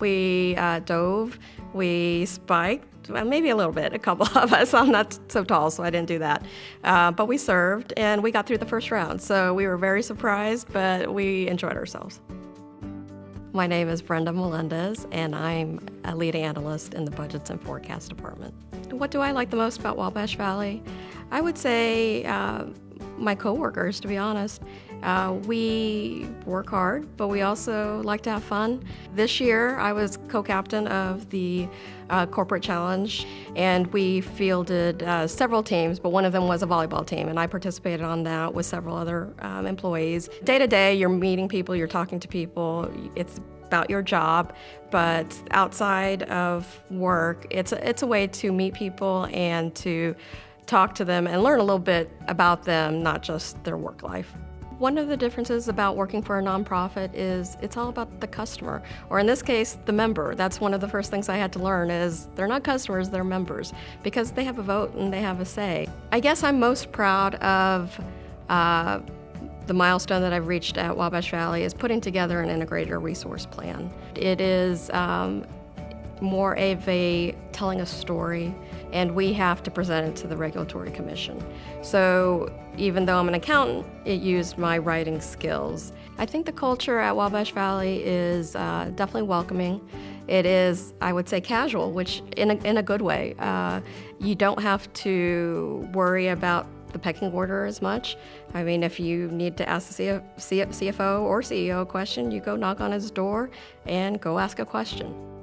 We uh, dove, we spiked, well, maybe a little bit, a couple of us. I'm not so tall, so I didn't do that. Uh, but we served and we got through the first round. So we were very surprised, but we enjoyed ourselves. My name is Brenda Melendez, and I'm a lead analyst in the Budgets and Forecast Department. What do I like the most about Wabash Valley? I would say uh, my coworkers, to be honest. Uh, we work hard, but we also like to have fun. This year, I was co-captain of the uh, corporate challenge, and we fielded uh, several teams, but one of them was a volleyball team, and I participated on that with several other um, employees. Day to day, you're meeting people, you're talking to people. It's about your job, but outside of work, it's a, it's a way to meet people and to talk to them and learn a little bit about them, not just their work life. One of the differences about working for a nonprofit is it's all about the customer, or in this case, the member. That's one of the first things I had to learn is they're not customers, they're members, because they have a vote and they have a say. I guess I'm most proud of uh, the milestone that I've reached at Wabash Valley is putting together an integrated resource plan. It is um, more of a telling a story, and we have to present it to the Regulatory Commission. So even though I'm an accountant, it used my writing skills. I think the culture at Wabash Valley is uh, definitely welcoming. It is, I would say, casual, which in a, in a good way. Uh, you don't have to worry about the pecking order as much. I mean, if you need to ask the CFO or CEO a question, you go knock on his door and go ask a question.